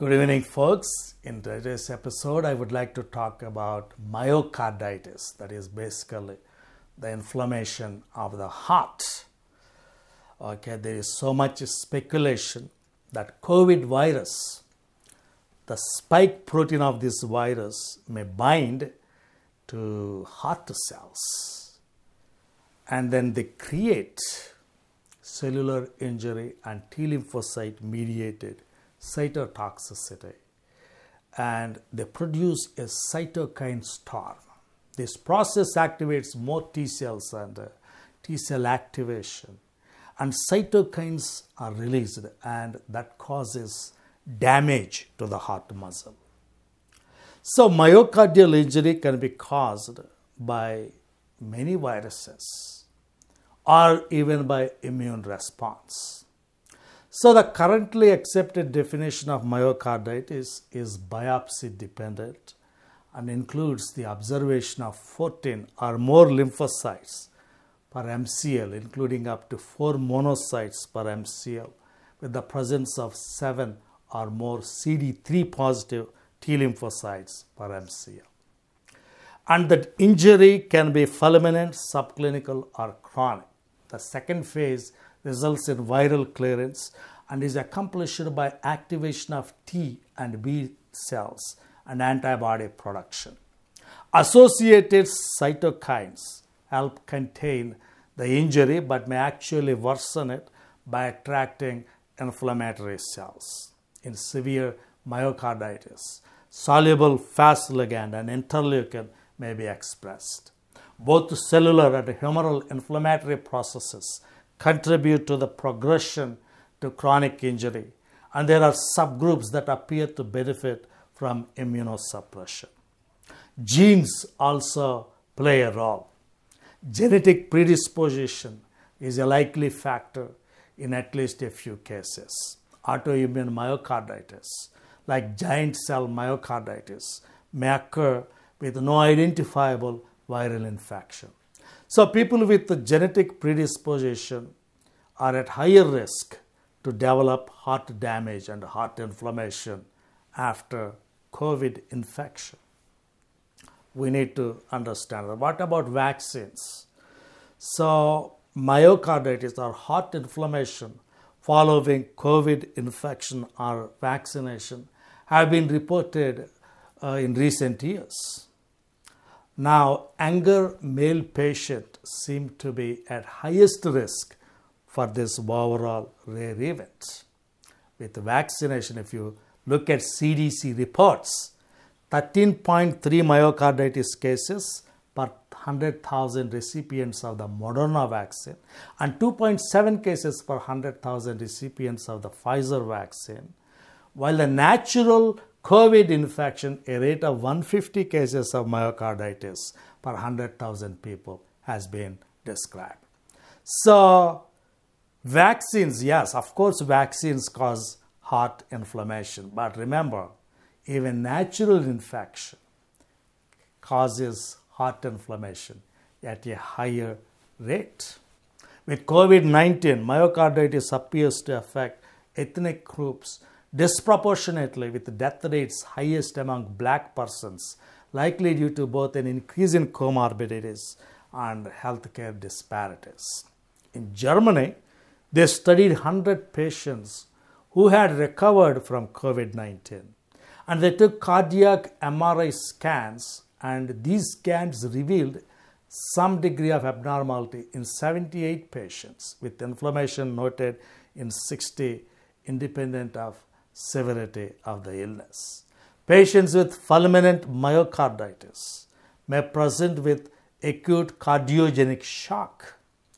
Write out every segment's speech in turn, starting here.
Good evening, folks. In today's episode, I would like to talk about myocarditis, that is basically the inflammation of the heart. Okay, there is so much speculation that COVID virus, the spike protein of this virus, may bind to heart cells and then they create cellular injury and T lymphocyte mediated cytotoxicity and they produce a cytokine storm. This process activates more T cells and uh, T cell activation, and cytokines are released, and that causes damage to the heart muscle. So, myocardial injury can be caused by many viruses or even by immune response. So, the currently accepted definition of myocarditis is biopsy dependent and includes the observation of 14 or more lymphocytes per MCL, including up to 4 monocytes per MCL, with the presence of 7 or more CD3 positive T lymphocytes per MCL. And that injury can be fulminant, subclinical, or chronic. The second phase results in viral clearance and is accomplished by activation of T and B cells and antibody production. Associated cytokines help contain the injury but may actually worsen it by attracting inflammatory cells. In severe myocarditis, soluble Fas ligand and interleukin may be expressed. Both cellular and humoral inflammatory processes contribute to the progression to chronic injury, and there are subgroups that appear to benefit from immunosuppression. Genes also play a role. Genetic predisposition is a likely factor in at least a few cases. Autoimmune myocarditis, like giant cell myocarditis, may occur with no identifiable viral infection. So, people with genetic predisposition are at higher risk to develop heart damage and heart inflammation after COVID infection. We need to understand that. What about vaccines? So, myocarditis or heart inflammation following COVID infection or vaccination have been reported uh, in recent years. Now, anger male patients seem to be at highest risk for this overall rare event. With vaccination, if you look at CDC reports, 13.3 myocarditis cases per 100,000 recipients of the Moderna vaccine and 2.7 cases per 100,000 recipients of the Pfizer vaccine, while the natural COVID infection, a rate of 150 cases of myocarditis per 100,000 people has been described. So, vaccines, yes, of course, vaccines cause heart inflammation, but remember, even natural infection causes heart inflammation at a higher rate. With COVID 19, myocarditis appears to affect ethnic groups disproportionately, with death rates highest among black persons, likely due to both an increase in comorbidities and healthcare disparities. In Germany, they studied 100 patients who had recovered from COVID 19 and they took cardiac MRI scans, and these scans revealed some degree of abnormality in 78 patients, with inflammation noted in 60, independent of severity of the illness. Patients with fulminant myocarditis may present with acute cardiogenic shock.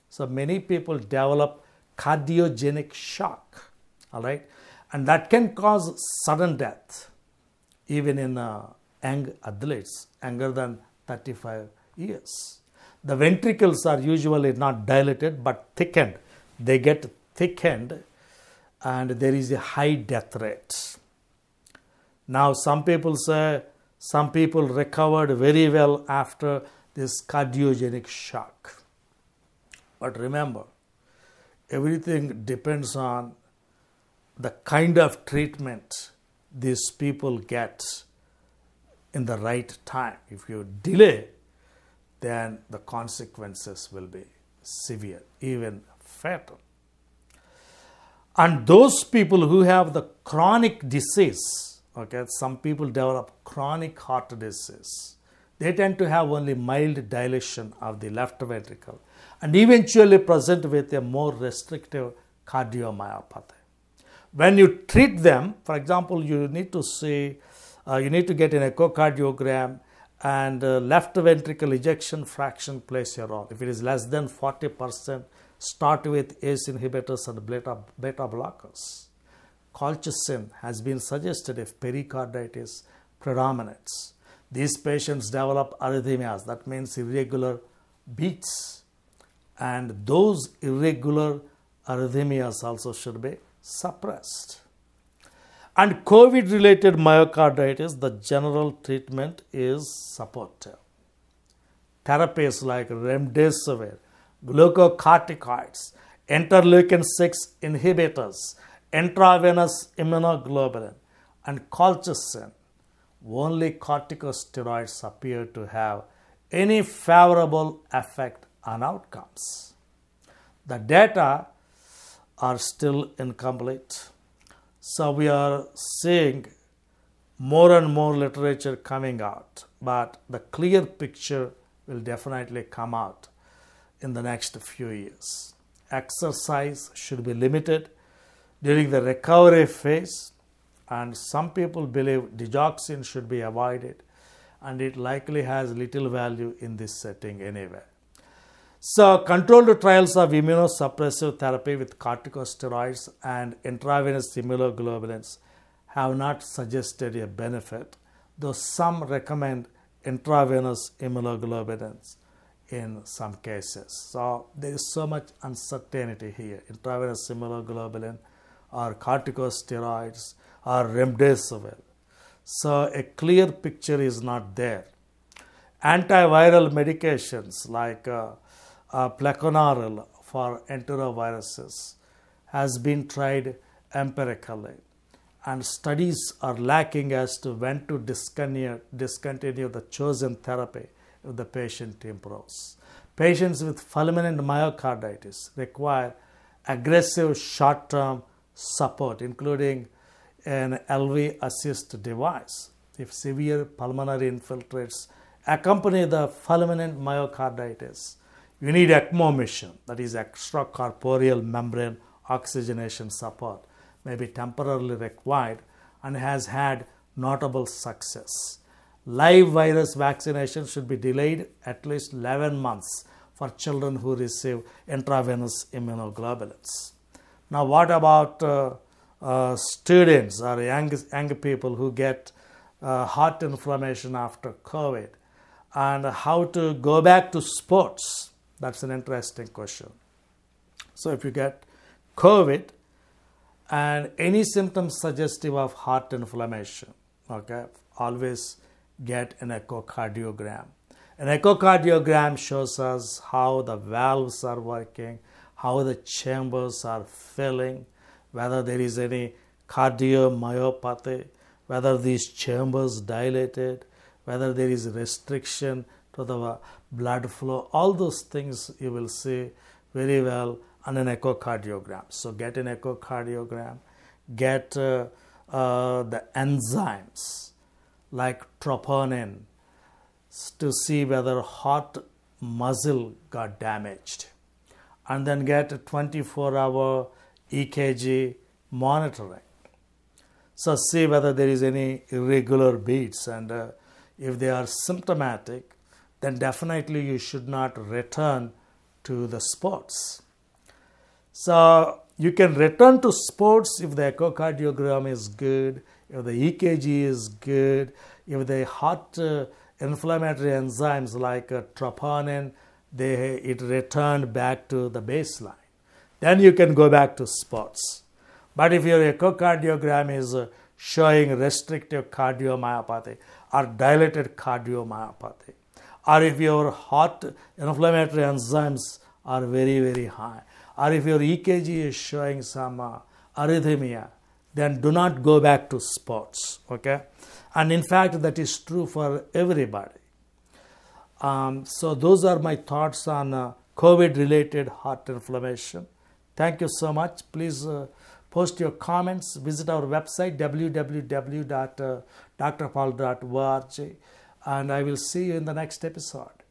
So many people develop cardiogenic shock, all right, and that can cause sudden death even in uh, young athletes younger than 35 years. The ventricles are usually not dilated but thickened. They get thickened and there is a high death rate. Now, some people say some people recovered very well after this cardiogenic shock. But remember, everything depends on the kind of treatment these people get in the right time. If you delay, then the consequences will be severe, even fatal. And those people who have the chronic disease, okay, some people develop chronic heart disease. They tend to have only mild dilation of the left ventricle and eventually present with a more restrictive cardiomyopathy. When you treat them, for example, you need to see, uh, you need to get an echocardiogram and uh, left ventricle ejection fraction plays a role. If it is less than 40%, start with ACE inhibitors and beta, beta blockers. Colchicine has been suggested if pericarditis predominates. These patients develop arrhythmias, that means irregular beats. And those irregular arrhythmias also should be suppressed. And COVID related myocarditis, the general treatment is supportive. Therapies like remdesivir, glucocorticoids, interleukin 6 inhibitors, intravenous immunoglobulin, and colchicine, only corticosteroids appear to have any favorable effect on outcomes. The data are still incomplete. So we are seeing more and more literature coming out, but the clear picture will definitely come out in the next few years. Exercise should be limited during the recovery phase, and some people believe digoxin should be avoided, and it likely has little value in this setting anyway. So, controlled trials of immunosuppressive therapy with corticosteroids and intravenous immunoglobulins have not suggested a benefit, though some recommend intravenous immunoglobulins in some cases. So, there is so much uncertainty here. Intravenous immunoglobulin or corticosteroids or remdesivir. So, a clear picture is not there. Antiviral medications like uh, uh, for enteroviruses has been tried empirically and studies are lacking as to when to discontinue, discontinue the chosen therapy the patient improves. Patients with fulminant myocarditis require aggressive short term support, including an LV assist device. If severe pulmonary infiltrates accompany the fulminant myocarditis, you need ECMO mission, that is extracorporeal membrane oxygenation support, may be temporarily required and has had notable success. Live virus vaccination should be delayed at least 11 months for children who receive intravenous immunoglobulins. Now, what about uh, uh, students or young, young people who get uh, heart inflammation after COVID and how to go back to sports? That's an interesting question. So, if you get COVID and any symptoms suggestive of heart inflammation, okay, always get an echocardiogram. An echocardiogram shows us how the valves are working, how the chambers are filling, whether there is any cardiomyopathy, whether these chambers dilated, whether there is restriction to the blood flow, all those things you will see very well on an echocardiogram. So, get an echocardiogram, get uh, uh, the enzymes like troponin to see whether heart muscle got damaged, and then get a 24 hour EKG monitoring. So, see whether there is any irregular beats, and uh, if they are symptomatic, then definitely you should not return to the sports. So you can return to sports if the echocardiogram is good, if the EKG is good, if the heart uh, inflammatory enzymes like uh, troponin, they, it returned back to the baseline. Then you can go back to sports. But if your echocardiogram is uh, showing restrictive cardiomyopathy or dilated cardiomyopathy, or if your heart inflammatory enzymes are very, very high, or if your EKG is showing some uh, arrhythmia, then do not go back to sports. Okay, and in fact, that is true for everybody. Um, so, those are my thoughts on uh, COVID related heart inflammation. Thank you so much. Please uh, post your comments. Visit our website www.drpaul.org and I will see you in the next episode.